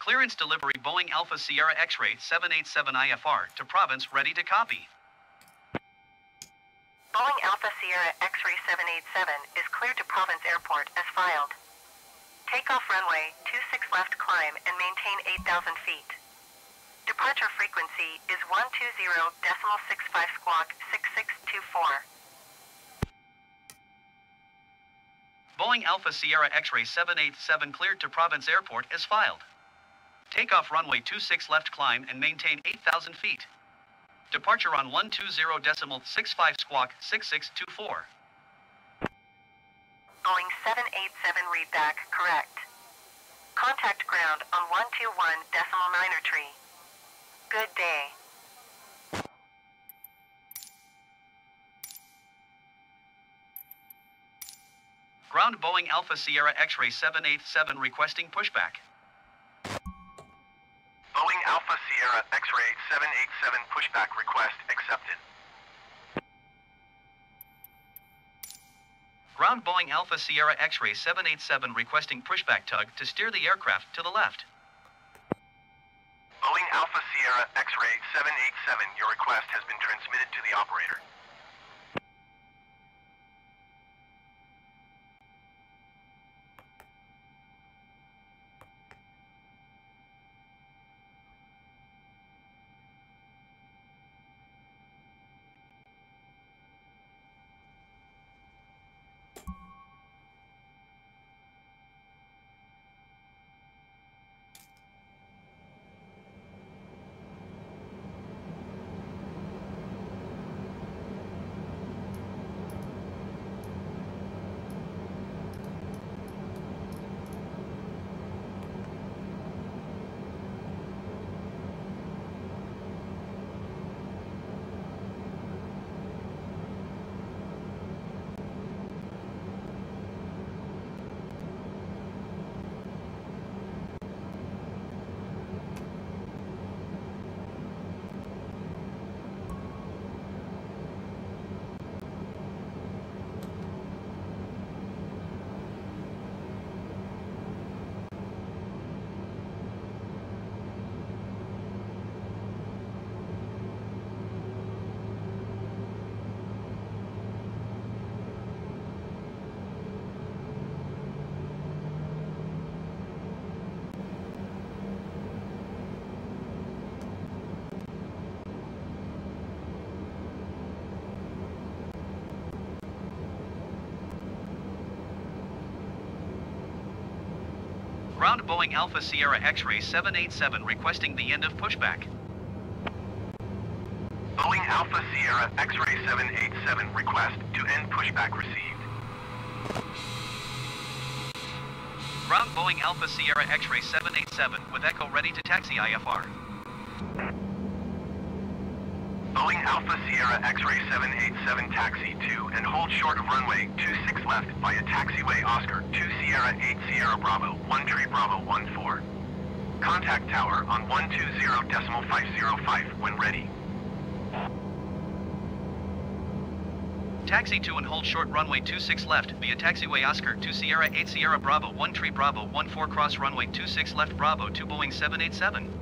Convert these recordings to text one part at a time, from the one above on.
Clearance delivery Boeing Alpha Sierra X-ray 787 IFR to Provence ready to copy. Boeing Alpha Sierra X-ray 787 is cleared to Provence Airport as filed. Takeoff runway 26 left climb and maintain 8,000 feet. Departure frequency is 120.65 squawk 6624. Boeing Alpha Sierra X-ray 787 cleared to Provence Airport as filed. Takeoff runway 26 left climb and maintain 8,000 feet. Departure on 120.65 squawk 6624. Boeing 787 readback correct. Contact ground on 121 decimal niner tree. Good day. Ground Boeing Alpha Sierra X-ray 787 requesting pushback. 787 pushback request accepted. Ground Boeing Alpha Sierra X-ray 787 requesting pushback tug to steer the aircraft to the left. Boeing Alpha Sierra X-ray 787, your request has been transmitted to the operator. Ground Boeing Alpha Sierra X-ray 787 requesting the end of pushback. Boeing Alpha Sierra X-ray 787 request to end pushback received. Ground Boeing Alpha Sierra X-ray 787 with Echo ready to taxi IFR. Boeing Alpha Sierra X-ray 787 taxi 2 and hold short of runway 26 left via taxiway Oscar 2 Sierra 8 Sierra Bravo 1 Tree Bravo 14. Contact tower on 120.505 when ready. Taxi 2 and hold short runway 26 left via taxiway Oscar 2 Sierra 8 Sierra Bravo 1 Tree Bravo 14 cross runway 26 left Bravo 2 Boeing 787.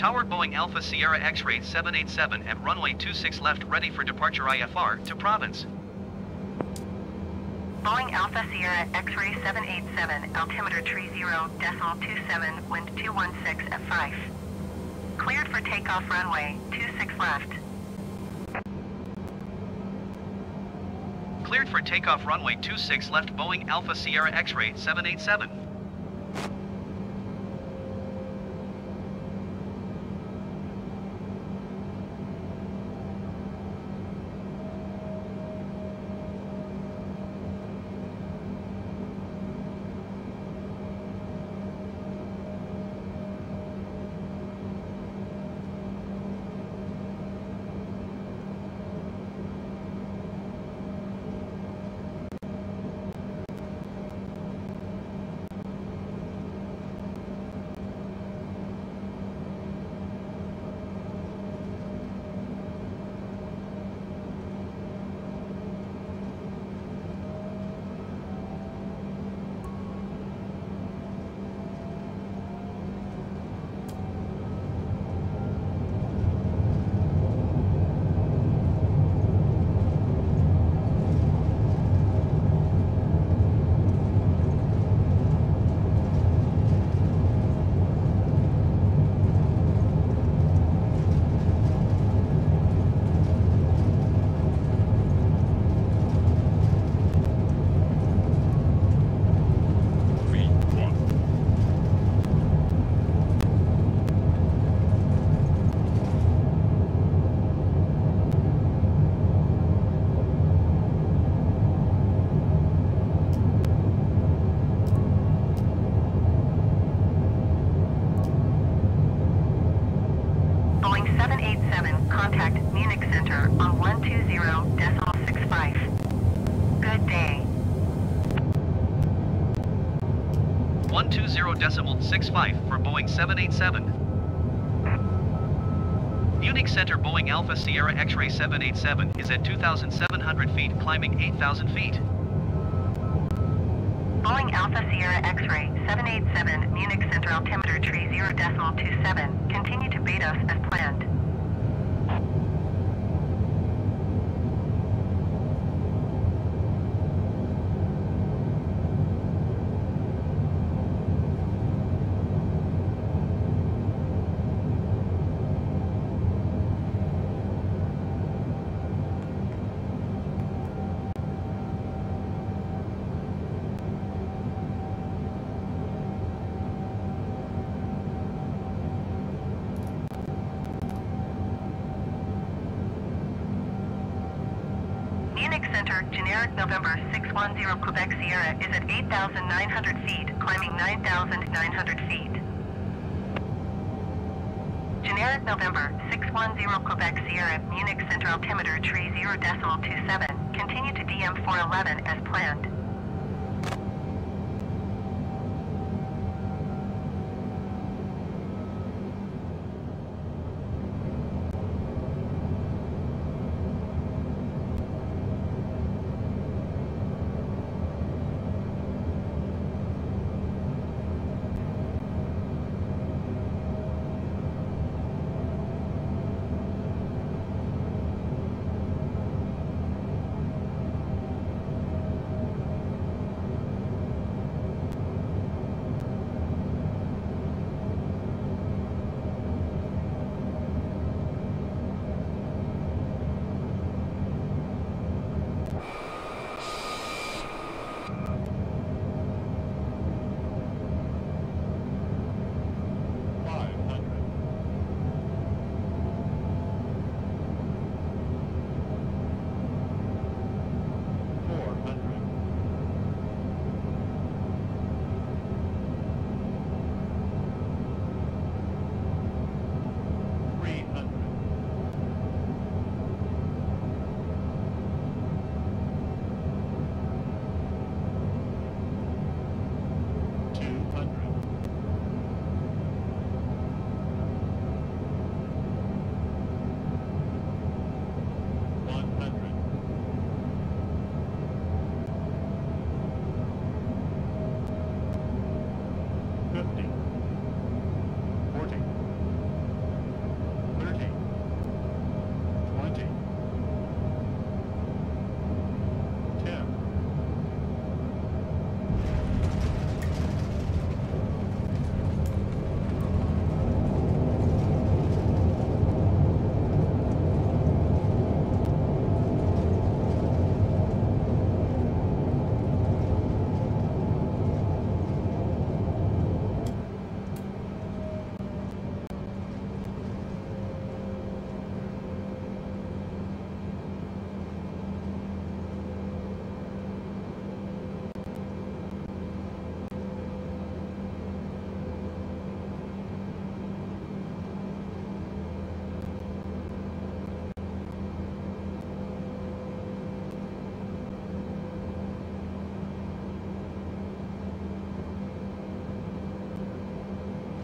Tower Boeing Alpha Sierra X-ray 787 at runway 26 left ready for departure IFR to Provence. Boeing Alpha Sierra X-ray 787, altimeter tree 0, decimal 27, wind 216 at 5. Cleared for takeoff runway 26 left. Cleared for takeoff runway 26 left Boeing Alpha Sierra X-ray 787. Contact Munich Center on 120 decimal 65. Good day. 120 decimal 65 for Boeing 787. Munich Center Boeing Alpha Sierra X-ray 787 is at 2,700 feet climbing 8,000 feet. Boeing Alpha Sierra X-ray 787, Munich Center altimeter tree 0 decimal 27. Continue to beat us as planned. Munich Center, generic November 610 Quebec Sierra is at 8,900 feet, climbing 9,900 feet. Generic November 610 Quebec Sierra, Munich Center altimeter tree 0 decimal 27. Continue to DM 411 as planned.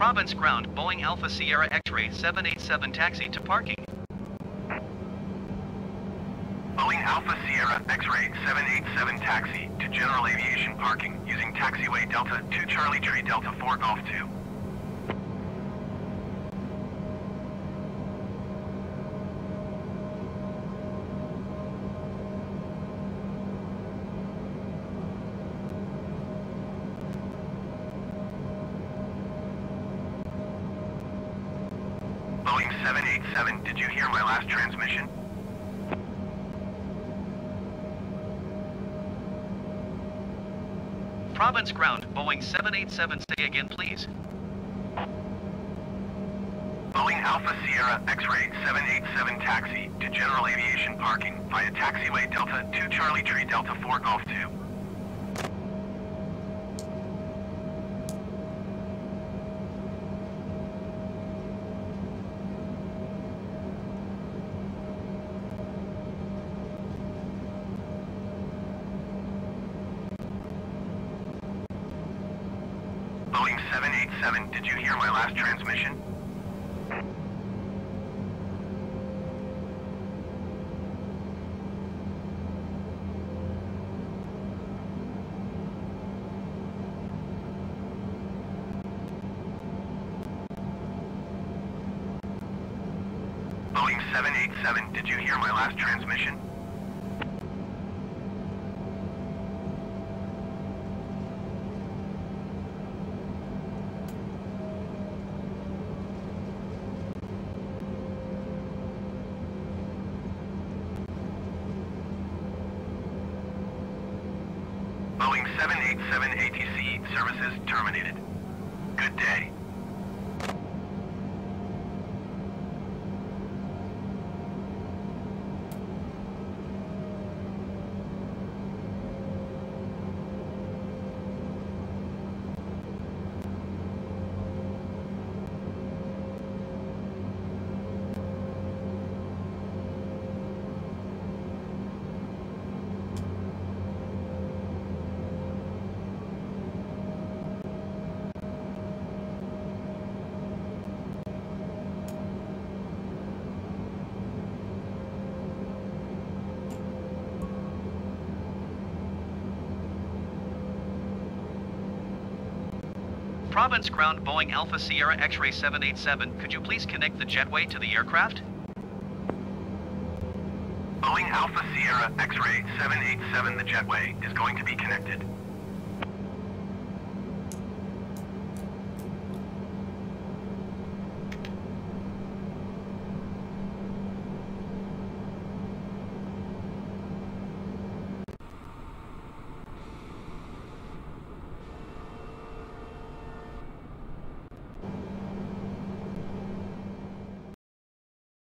Provence ground Boeing Alpha Sierra X-ray 787 taxi to parking. Boeing Alpha Sierra X-ray 787 taxi to general aviation parking using taxiway Delta 2 Charlie Tree Delta 4 Golf 2. Boeing 787, did you hear my last transmission? Provence ground Boeing 787 say again please. Boeing Alpha Sierra X-ray 787 taxi to general aviation parking via taxiway Delta 2 Charlie Tree Delta 4 Golf 2. Boeing 787, did you hear my last transmission? Boeing 787, did you hear my last transmission? Boeing 787 ATC services terminated. Good day. Provence ground Boeing Alpha Sierra X-ray 787 could you please connect the jetway to the aircraft? Boeing Alpha Sierra X-ray 787, the jetway, is going to be connected.